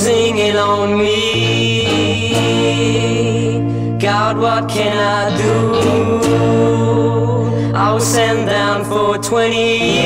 singing on me. God, what can I do? I was sent down for 20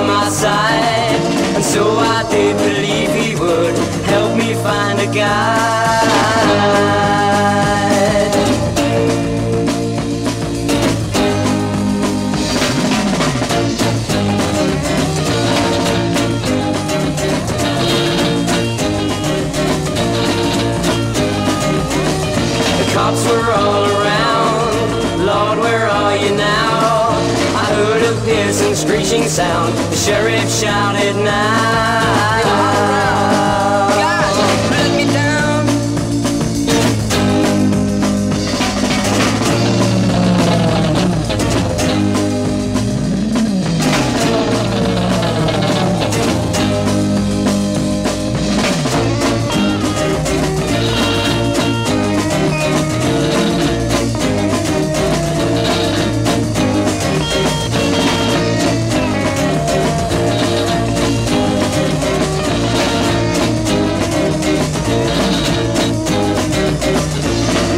on my side, and so I did believe He would help me find a guide. The cops were all around. Heard a screeching sound. The sheriff shouted now.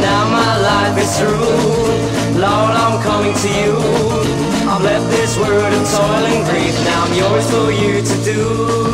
Now my life is through. Lord, I'm coming to you. I've left this world of toil and grief. Now I'm yours for you to do.